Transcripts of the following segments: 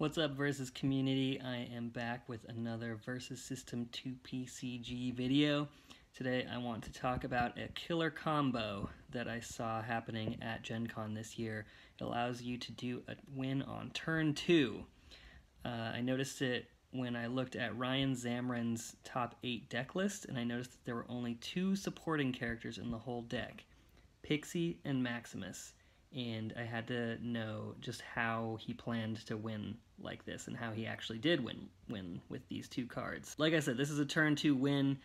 What's up Versus community? I am back with another Versus System 2 PCG video. Today I want to talk about a killer combo that I saw happening at Gen Con this year. It allows you to do a win on turn 2. Uh, I noticed it when I looked at Ryan Zamrin's top 8 deck list and I noticed that there were only two supporting characters in the whole deck. Pixie and Maximus and I had to know just how he planned to win like this and how he actually did win win with these two cards. Like I said, this is a turn to win.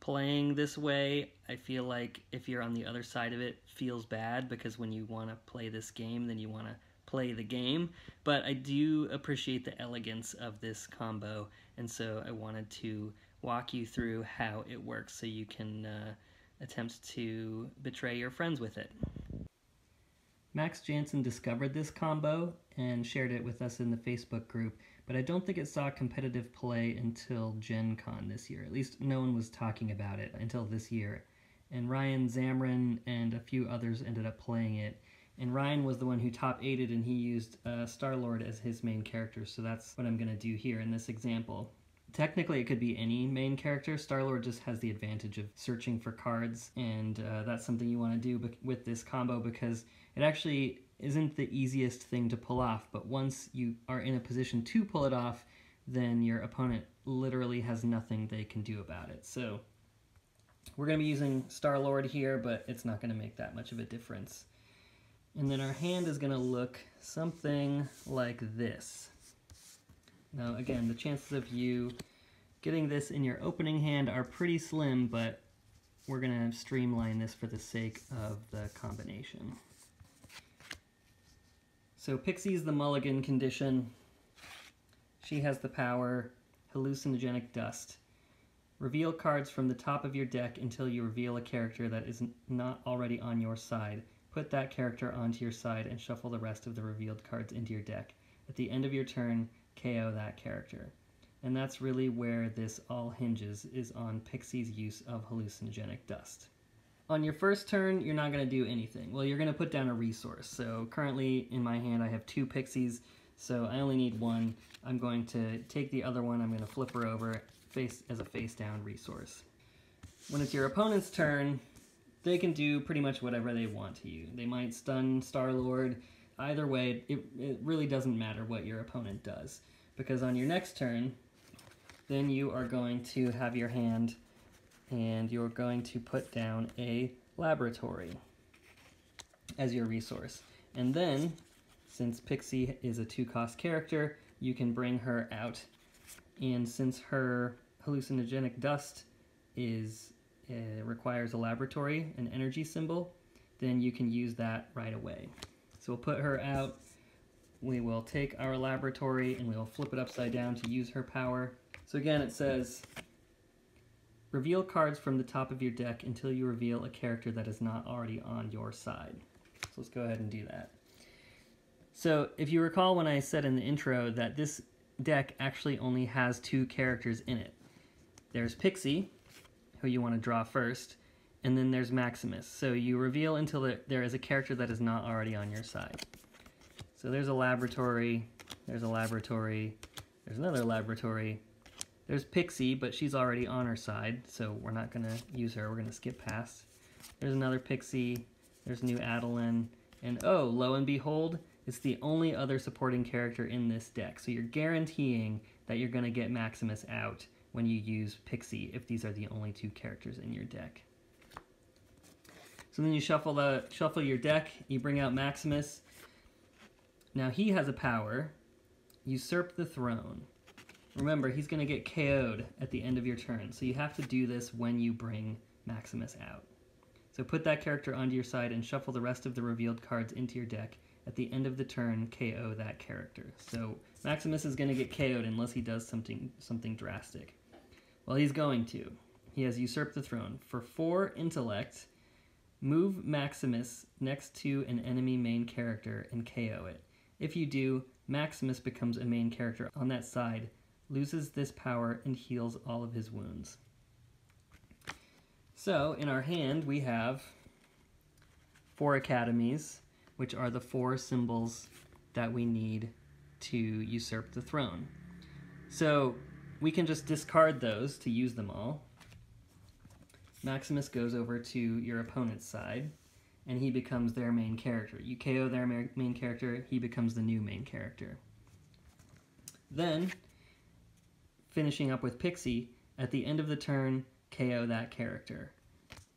Playing this way, I feel like if you're on the other side of it, feels bad because when you want to play this game, then you want to play the game. But I do appreciate the elegance of this combo, and so I wanted to walk you through how it works so you can uh, attempt to betray your friends with it. Max Jansen discovered this combo and shared it with us in the Facebook group, but I don't think it saw competitive play until Gen Con this year. At least no one was talking about it until this year. And Ryan Zamrin and a few others ended up playing it. And Ryan was the one who top aided and he used uh, Star-Lord as his main character, so that's what I'm going to do here in this example. Technically, it could be any main character. Star-Lord just has the advantage of searching for cards, and uh, that's something you want to do with this combo because it actually isn't the easiest thing to pull off, but once you are in a position to pull it off, then your opponent literally has nothing they can do about it. So we're going to be using Star-Lord here, but it's not going to make that much of a difference. And then our hand is going to look something like this. Now again, the chances of you getting this in your opening hand are pretty slim, but we're going to streamline this for the sake of the combination. So Pixie's the mulligan condition. She has the power hallucinogenic dust. Reveal cards from the top of your deck until you reveal a character that is not already on your side. Put that character onto your side and shuffle the rest of the revealed cards into your deck. At the end of your turn, KO that character. And that's really where this all hinges, is on Pixie's use of hallucinogenic dust. On your first turn, you're not going to do anything. Well, you're going to put down a resource. So currently in my hand I have two Pixies, so I only need one. I'm going to take the other one, I'm going to flip her over face as a face down resource. When it's your opponent's turn, they can do pretty much whatever they want to you. They might stun Star-Lord, Either way, it, it really doesn't matter what your opponent does. Because on your next turn, then you are going to have your hand and you're going to put down a laboratory as your resource. And then, since Pixie is a two-cost character, you can bring her out. And since her hallucinogenic dust is uh, requires a laboratory, an energy symbol, then you can use that right away. So we'll put her out. We will take our laboratory and we will flip it upside down to use her power. So again, it says, reveal cards from the top of your deck until you reveal a character that is not already on your side. So let's go ahead and do that. So if you recall when I said in the intro that this deck actually only has two characters in it. There's Pixie, who you want to draw first, and then there's Maximus. So you reveal until there is a character that is not already on your side. So there's a laboratory, there's a laboratory, there's another laboratory, there's Pixie, but she's already on her side, so we're not going to use her, we're going to skip past. There's another Pixie, there's New Attilan, and oh, lo and behold, it's the only other supporting character in this deck. So you're guaranteeing that you're going to get Maximus out when you use Pixie if these are the only two characters in your deck. So then you shuffle the shuffle your deck, you bring out Maximus. Now he has a power, usurp the throne. Remember, he's going to get KO'd at the end of your turn, so you have to do this when you bring Maximus out. So put that character onto your side and shuffle the rest of the revealed cards into your deck. At the end of the turn, KO that character. So Maximus is going to get KO'd unless he does something something drastic. Well, he's going to. He has usurped the throne. For 4 intellect, Move Maximus next to an enemy main character and KO it. If you do, Maximus becomes a main character on that side, loses this power, and heals all of his wounds. So, in our hand, we have four academies, which are the four symbols that we need to usurp the throne. So we can just discard those to use them all. Maximus goes over to your opponent's side, and he becomes their main character. You KO their main character, he becomes the new main character. Then, finishing up with Pixie, at the end of the turn, KO that character.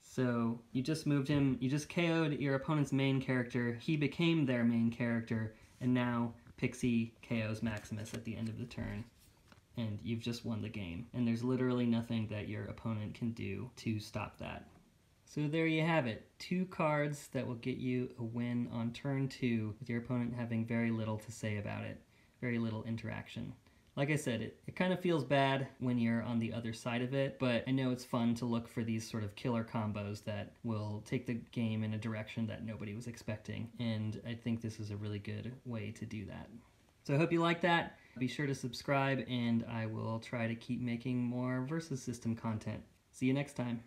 So you just moved him, you just KO'd your opponent's main character, he became their main character, and now Pixie KOs Maximus at the end of the turn. And you've just won the game. And there's literally nothing that your opponent can do to stop that. So there you have it. Two cards that will get you a win on turn two, with your opponent having very little to say about it, very little interaction. Like I said, it, it kind of feels bad when you're on the other side of it, but I know it's fun to look for these sort of killer combos that will take the game in a direction that nobody was expecting, and I think this is a really good way to do that. So I hope you like that. Be sure to subscribe, and I will try to keep making more Versus System content. See you next time.